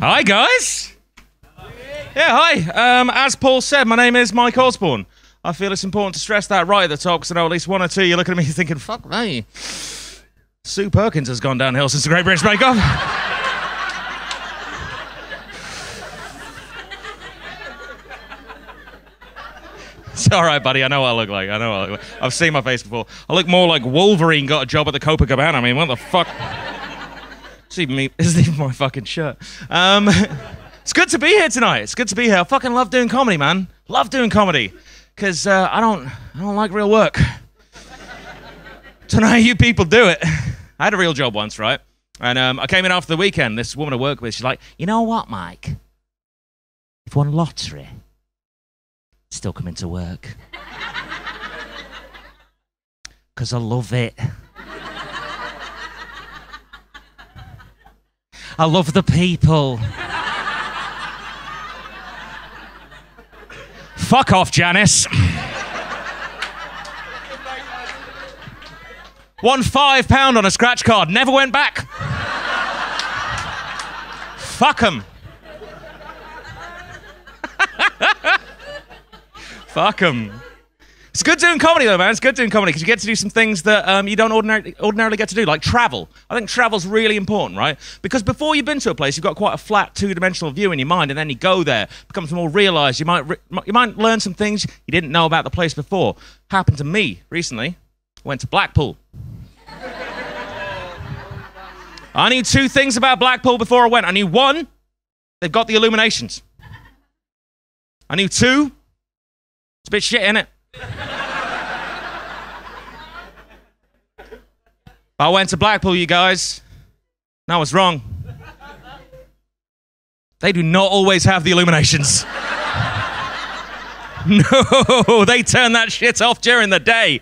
Hi, guys. Yeah, hi. Um, as Paul said, my name is Mike Osborne. I feel it's important to stress that right at the top because I know at least one or two you're looking at me thinking, fuck me. Sue Perkins has gone downhill since the Great British Bake Off. It's all right, buddy. I know what I look like. I know what I look like. I've seen my face before. I look more like Wolverine got a job at the Copacabana. I mean, what the fuck? Even me. Even my fucking shirt. Um, it's good to be here tonight. It's good to be here. I fucking love doing comedy, man. Love doing comedy, cause uh, I don't, I don't like real work. How you people do it. I had a real job once, right? And um, I came in after the weekend. This woman I work with, she's like, you know what, Mike? If won lottery, still come into work. Because I love it. I love the people. Fuck off, Janice. Won five pound on a scratch card. Never went back. Fuck 'em. Fuck 'em. It's good doing comedy though, man. It's good doing comedy because you get to do some things that um, you don't ordinarily, ordinarily get to do, like travel. I think travel's really important, right? Because before you've been to a place, you've got quite a flat two-dimensional view in your mind, and then you go there, it becomes more realised. You might re- you might learn some things you didn't know about the place before. Happened to me recently. Went to Blackpool. I knew two things about Blackpool before I went. I knew one, they've got the illuminations. I knew two, it's a bit shit, innit? I went to Blackpool, you guys. And I was wrong. They do not always have the illuminations. no, they turn that shit off during the day.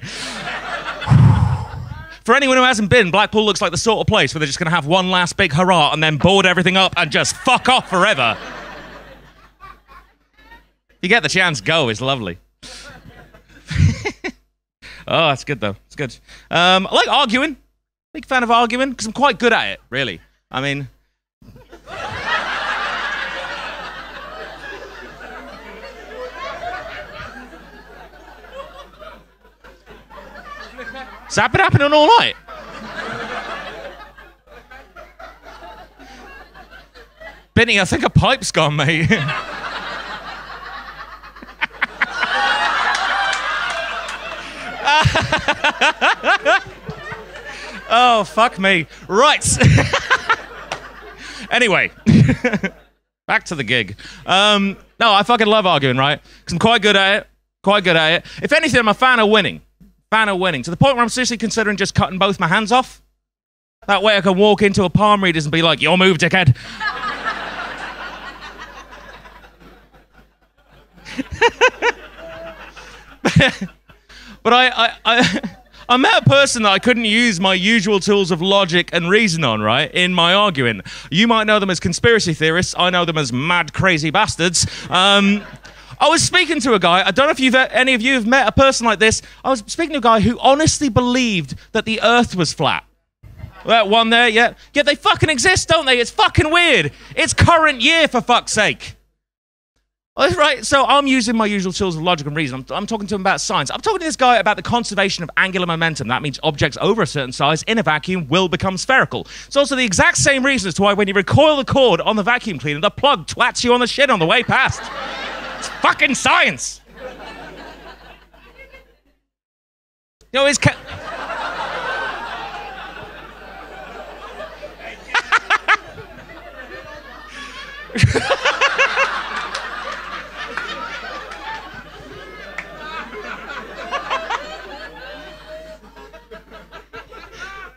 For anyone who hasn't been, Blackpool looks like the sort of place where they're just going to have one last big hurrah and then board everything up and just fuck off forever. you get the chance, go. It's lovely. Oh, that's good though. It's good. Um, I like arguing. Big fan of arguing because I'm quite good at it. Really. I mean. Has that been happening all night? Benny, I think a pipe's gone, mate. oh, fuck me. Right. anyway, back to the gig. Um, no, I fucking love arguing, right? Because I'm quite good at it. Quite good at it. If anything, I'm a fan of winning. Fan of winning. To the point where I'm seriously considering just cutting both my hands off. That way I can walk into a palm readers and be like, your move, dickhead. But I, I, I, I met a person that I couldn't use my usual tools of logic and reason on, right, in my arguing. You might know them as conspiracy theorists. I know them as mad, crazy bastards. Um, I was speaking to a guy. I don't know if you've any of you have met a person like this. I was speaking to a guy who honestly believed that the Earth was flat. That one there, yeah. Yeah, they fucking exist, don't they? It's fucking weird. It's current year, for fuck's sake. Oh, Right, so I'm using my usual tools of logic and reason. I'm, I'm talking to him about science. I'm talking to this guy about the conservation of angular momentum. That means objects over a certain size in a vacuum will become spherical. It's also the exact same reason as to why when you recoil the cord on the vacuum cleaner, the plug twats you on the shit on the way past. It's fucking science. You know, it's. Ca-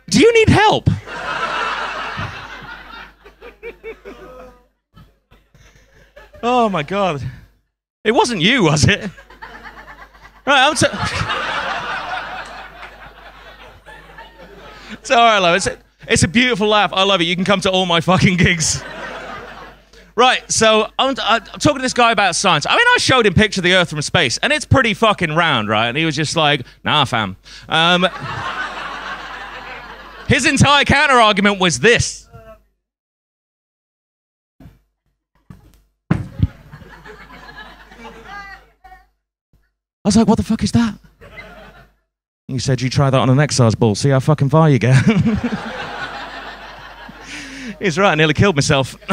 Do you need help? oh my god. It wasn't you, was it? Right, I'm t- It's all right, love. It's a, it's a beautiful laugh. I love it. You can come to all my fucking gigs. Right, so I'm, I'm talking to this guy about science. I mean, I showed him picture of the Earth from space, and it's pretty fucking round, right? And he was just like, "Nah, fam." Um, his entire counter argument was this. I was like, what the fuck is that? He said, you try that on an exercise ball, see how fucking far you get. He's right, I nearly killed myself.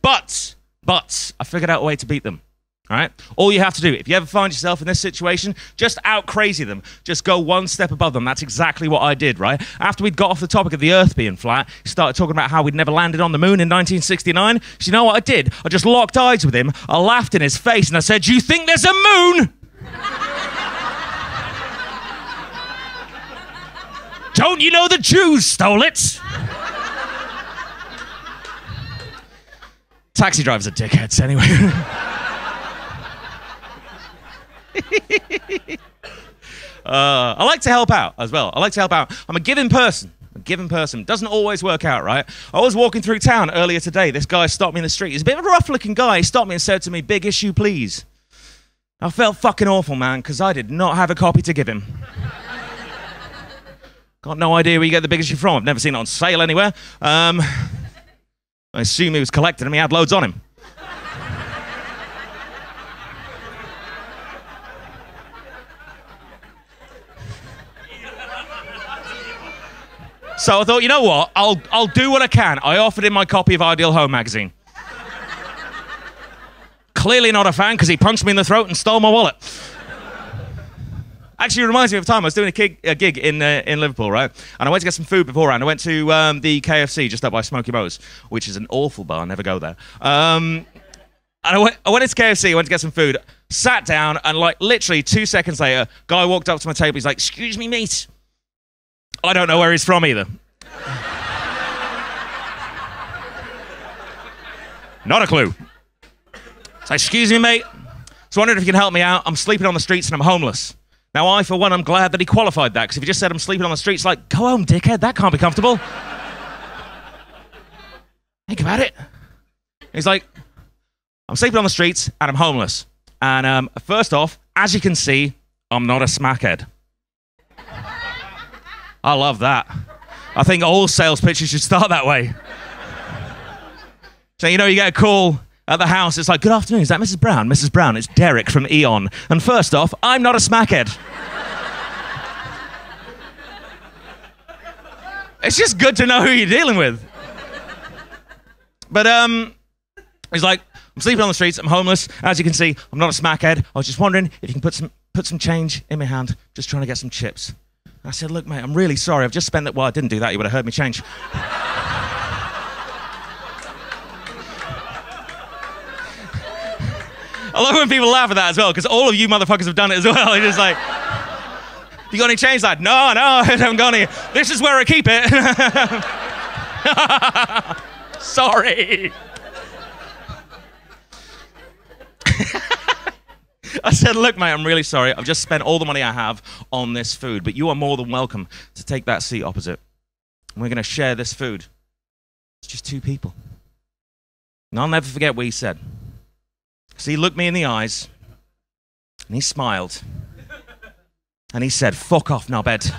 But, but, I figured out a way to beat them. All right? All you have to do, if you ever find yourself in this situation, just out crazy them. Just go one step above them. That's exactly what I did, right? After we'd got off the topic of the Earth being flat, he started talking about how we'd never landed on the moon in 1969. So you know what I did? I just locked eyes with him, I laughed in his face, and I said, You think there's a moon? Don't you know the Jews stole it? Taxi drivers are dickheads anyway. uh, I like to help out as well. I like to help out. I'm a giving person. A giving person. Doesn't always work out, right? I was walking through town earlier today. This guy stopped me in the street. He's a bit of a rough looking guy. He stopped me and said to me, Big issue, please. I felt fucking awful, man, because I did not have a copy to give him. Got no idea where you get the big issue from. I've never seen it on sale anywhere. Um, I assume he was collecting them. He had loads on him. So I thought, you know what? I'll, I'll do what I can. I offered him my copy of Ideal Home magazine. Clearly not a fan because he punched me in the throat and stole my wallet. Actually, reminds me of a time I was doing a gig, a gig in, uh, in Liverpool, right? And I went to get some food beforehand. I went to um, the KFC just up by Smokie Mo's, which is an awful bar. Never go there. Um, and I went, I went into KFC, I went to get some food, sat down, and like literally two seconds later, guy walked up to my table. He's like, "Excuse me, mate." I don't know where he's from either. Not a clue. So, excuse me, mate. I wondered if you can help me out. I'm sleeping on the streets and I'm homeless. Now, I, for one, I'm glad that he qualified that because if he just said I'm sleeping on the streets, like, go home, dickhead, that can't be comfortable. Think about it. He's like, I'm sleeping on the streets and I'm homeless. And um, first off, as you can see, I'm not a smackhead. I love that. I think all sales pitches should start that way. So, you know, you get a call at the house. It's like, good afternoon. Is that Mrs. Brown? Mrs. Brown, it's Derek from Eon. And first off, I'm not a smackhead. it's just good to know who you're dealing with. But um, he's like, I'm sleeping on the streets. I'm homeless. As you can see, I'm not a smackhead. I was just wondering if you can put some put some change in my hand. Just trying to get some chips. I said, Look, mate, I'm really sorry. I've just spent that. Well, I didn't do that. You would have heard me change. I love when people laugh at that as well, because all of you motherfuckers have done it as well. You're just like, you got any change, lad? No, no, I haven't got any. This is where I keep it. Sorry. I said, Look, mate, I'm really sorry. I've just spent all the money I have on this food, but you are more than welcome to take that seat opposite. We're going to share this food. It's just two people. And I'll never forget what he said. So he looked me in the eyes and he smiled and he said, Fuck off, knobhead.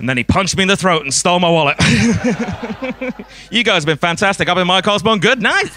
And then he punched me in the throat and stole my wallet. you guys have been fantastic. I've been Mike Osborne. Good night.